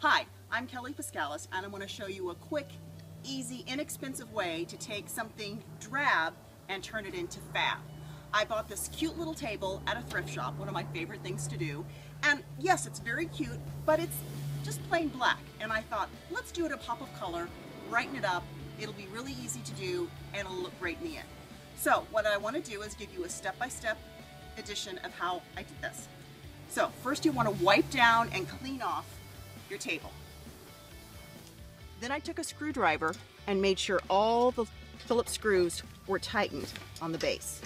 Hi, I'm Kelly Pascalis and I'm going to show you a quick, easy, inexpensive way to take something drab and turn it into fab. I bought this cute little table at a thrift shop, one of my favorite things to do. And yes, it's very cute, but it's just plain black. And I thought, let's do it a pop of color, brighten it up. It'll be really easy to do and it'll look great in the end. So what I want to do is give you a step-by-step -step edition of how I did this. So first you want to wipe down and clean off your table. Then I took a screwdriver and made sure all the Phillips screws were tightened on the base.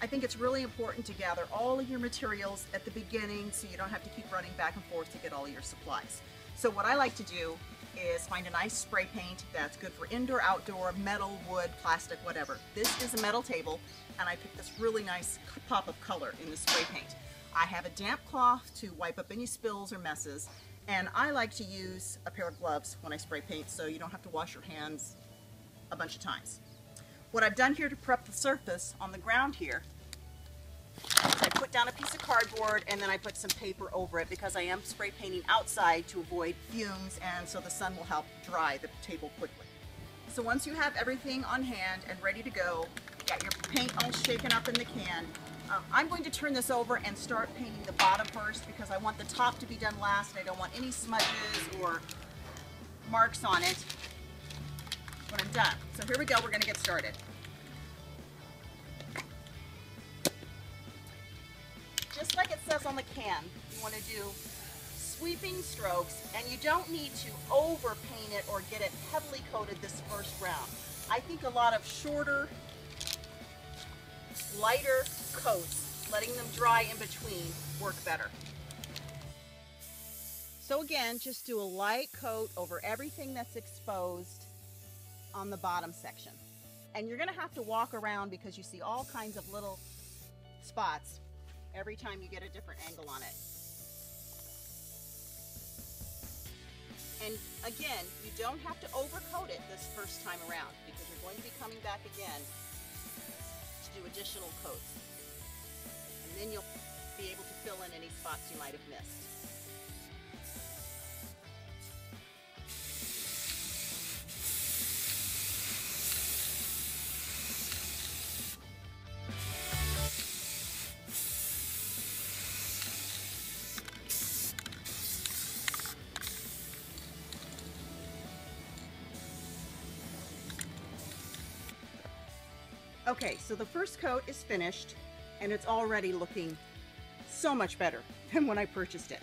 I think it's really important to gather all of your materials at the beginning so you don't have to keep running back and forth to get all your supplies. So what I like to do is find a nice spray paint that's good for indoor, outdoor, metal, wood, plastic, whatever. This is a metal table and I picked this really nice pop of color in the spray paint. I have a damp cloth to wipe up any spills or messes and I like to use a pair of gloves when I spray paint so you don't have to wash your hands a bunch of times. What I've done here to prep the surface on the ground here I put down a piece of cardboard and then I put some paper over it because I am spray painting outside to avoid fumes and so the sun will help dry the table quickly. So once you have everything on hand and ready to go, got your paint all shaken up in the can, um, I'm going to turn this over and start painting the bottom first because I want the top to be done last. And I don't want any smudges or marks on it when I'm done. So here we go, we're gonna get started. just like it says on the can, you want to do sweeping strokes and you don't need to over paint it or get it heavily coated this first round. I think a lot of shorter, lighter coats, letting them dry in between, work better. So again, just do a light coat over everything that's exposed on the bottom section. And you're gonna have to walk around because you see all kinds of little spots every time you get a different angle on it. And again, you don't have to overcoat it this first time around because you're going to be coming back again do additional coats. And then you'll be able to fill in any spots you might have missed. Okay, so the first coat is finished and it's already looking so much better than when I purchased it.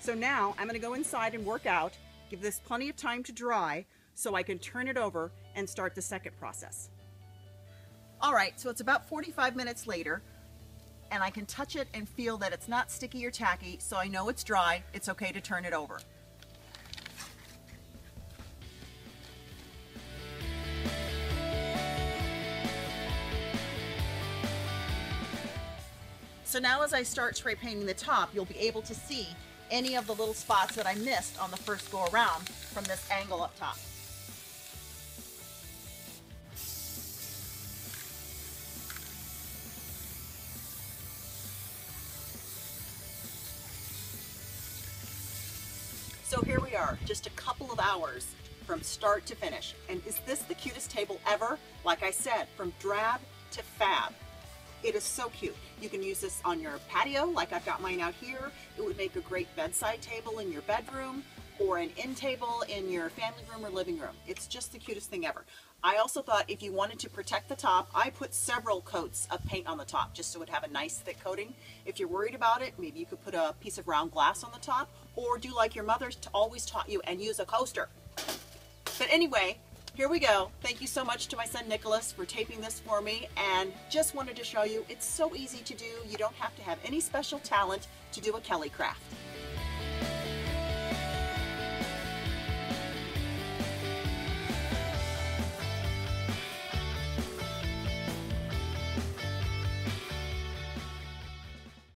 So now I'm gonna go inside and work out, give this plenty of time to dry so I can turn it over and start the second process. All right, so it's about 45 minutes later and I can touch it and feel that it's not sticky or tacky, so I know it's dry, it's okay to turn it over. So now as I start spray painting the top, you'll be able to see any of the little spots that I missed on the first go around from this angle up top. So here we are, just a couple of hours from start to finish. And is this the cutest table ever? Like I said, from drab to fab. It is so cute. You can use this on your patio, like I've got mine out here. It would make a great bedside table in your bedroom or an end table in your family room or living room. It's just the cutest thing ever. I also thought if you wanted to protect the top, I put several coats of paint on the top just so it would have a nice thick coating. If you're worried about it, maybe you could put a piece of round glass on the top or do like your mother to always taught you and use a coaster. But anyway, here we go. Thank you so much to my son Nicholas for taping this for me and just wanted to show you it's so easy to do. You don't have to have any special talent to do a Kelly Kraft.